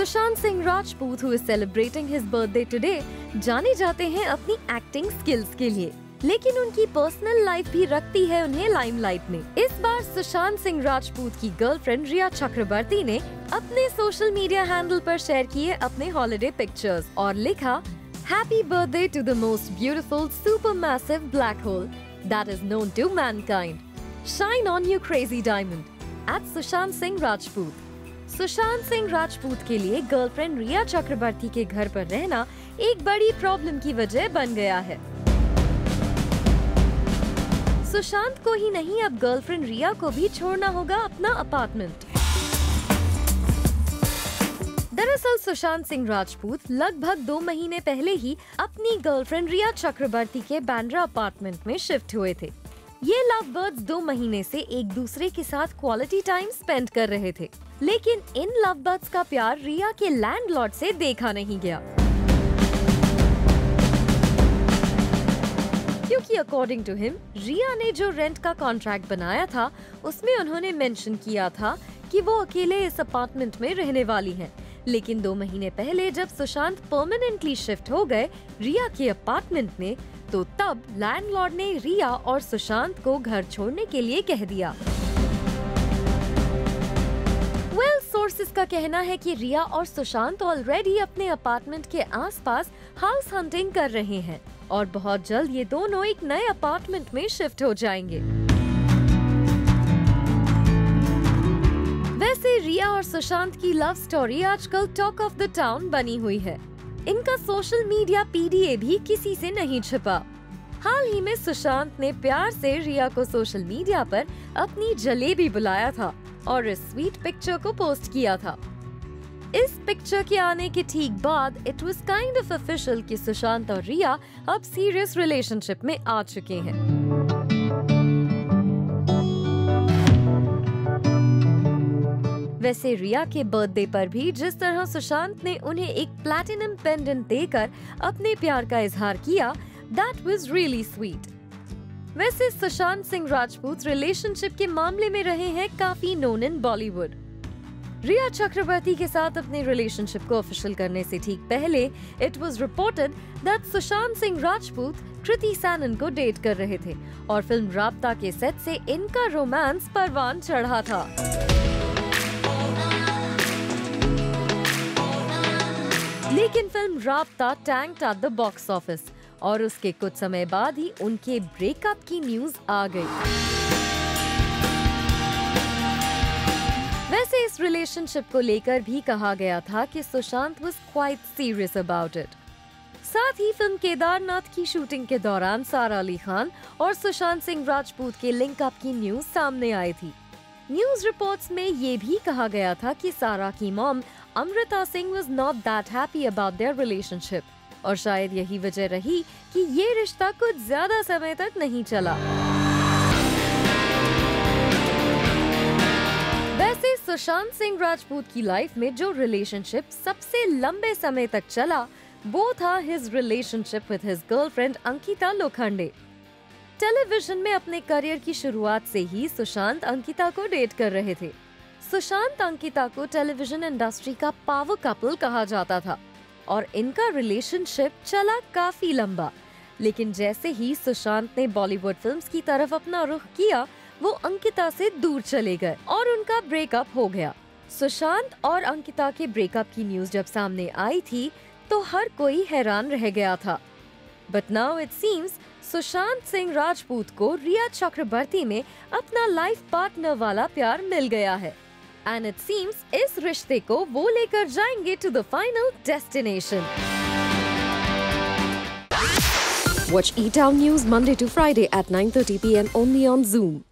Sushant Singh Rajput who is celebrating his birthday today जाने जाते हैं अपनी एक्टिंग स्किल्स के लिए। लेकिन उनकी पर्सनल लाइफ भी रखती है उन्हें लाइमलाइट में इस बार सुशांत सिंह राजपूत की गर्लफ्रेंड रिया चक्रवर्ती ने अपने सोशल मीडिया हैंडल पर शेयर किए अपने हॉलिडे पिक्चर्स और लिखा happy birthday to the most beautiful super massive black hole that is known to mankind shine on you crazy diamond at Sushant Singh Rajput. Sushant Singh Rajput के लिए girlfriend रिया चक्रवर्ती के घर पर रहना एक बड़ी प्रॉब्लम की वजह बन गया है। सुशांत को ही नहीं, अब गर्लफ्रेंड रिया को भी छोड़ना होगा अपना अपार्टमेंट दरअसल सुशांत सिंह राजपूत लगभग दो महीने पहले ही अपनी गर्लफ्रेंड रिया चक्रवर्ती के बैंड्रा अपार्टमेंट में शिफ्ट हुए थे। ये लव बर्ड्स दो महीने से एक दूसरे के साथ क्वालिटी टाइम स्पेंड कर रहे थे लेकिन इन लव बर्ड्स का प्यार रिया के लैंडलॉर्ड से देखा नहीं गया क्योंकि अकॉर्डिंग टू हिम रिया ने जो रेंट का कॉन्ट्रैक्ट बनाया था, उसमें उन्होंने मेंशन किया था कि वो अकेले इस अपार्टमेंट में रहने वाली हैं। लेकिन दो महीने पहले जब सुशांत परमानेंटली शिफ्ट हो गए, रिया के अपार्टमेंट में तो तब लैंडलॉर्ड ने रिया और सुशांत को घर छोड़ने के लिए कह दिया। वेल well, सोर्सेज का कहना है कि रिया और सुशांत ऑलरेडी अपने अपार्टमेंट के आसपास हाउस हंटिंग कर रहे हैं और बहुत जल्द ये दोनों एक नए अपार्टमेंट में शिफ्ट हो जाएँगे। वैसे रिया और सुशांत की लव स्टोरी आजकल टॉक ऑफ़ द टाउन बनी हुई है। इनका सोशल मीडिया पीडीए भी किसी से नहीं छिपा। हाल ही में सुशांत ने प्यार से रिया को सोशल मीडिया पर अपनी जलेबी बुलाया था और इस स्वीट पिक्चर को पोस्ट किया था। इस पिक्चर के आने के ठीक बाद it was kind of official कि सुशांत और रिया अब सीरियस रिलेशनशिप में आ चुके हैं। वैसे रिया के बर्थडे पर भी जिस तरह सुशांत ने उन्हें एक प्लैटिनम पेंडेंट देकर अपने प्यार का इजहार किया दैट वाज रियली स्वीट वैसे सुशांत सिंह राजपूत रिलेशनशिप के मामले में रहे हैं काफ़ी नोन इन बॉलीवुड रिया चक्रवर्ती के साथ अपने रिलेशनशिप को ऑफिशियल करने से ठीक पहले it was reported that Sushant Singh Rajput Kriti Sanon को डेट कर रहे थे और फ़िल्म राबता के सेट से इनका रोमांस परवान चढ़ा था। लेकिन film Raabta tank at the box office और उसके कुछ समय बाद ही उनके ब्रेकअप की न्यूज़ आ गई। वैसे इस रिलेशनशिप को लेकर भी कहा गया था कि Sushant was quite serious about it साथ ही फ़िल्म केदारनाथ की शूटिंग के दौरान सारा अली खान और सुशांत सिंह राजपूत के लिंक अप की न्यूज़ सामने आई थी। न्यूज़ रिपोर्ट्स में ये भी कहा गया था कि सारा की mom Amrita Singh was not that happy about their relationship और शायद यही वजह रही कि ये रिश्ता कुछ ज़्यादा समय तक नहीं चला। वैसे सुशांत सिंह राजपूत की लाइफ में जो रिलेशनशिप सबसे लंबे समय तक चला, वो था his relationship with his girlfriend Ankita Lokhande. Television में अपने करियर की शुरुआत से ही सुशांत अंकिता को डेट कर रहे थे। सुशांत अंकिता को टेलीविज़न इंडस्ट्री का पावर कपल कहा जाता था और इनका रिलेशनशिप चला काफ़ी लंबा। लेकिन जैसे ही सुशांत ने बॉलीवुड फिल्म्स की तरफ़ अपना रुख किया, वो अंकिता से दूर चले गए और उनका ब्रेकअप हो गया। सुशांत और अंकिता के ब्रेकअप की न्यूज़ जब सामने आई थी तो हर कोई हैरान रह गया था। But now it seems Sushant Singh Rajput को रिया चक्रवर्ती में अपना लाइफ पार्टनर वाला प्यार मिल गया है। एंड इट सीम्स इस रिश्ते को वो लेकर जाएँगे to the final destination Watch E-Town News Monday to Friday at 9.30 p.m. only on Zoom.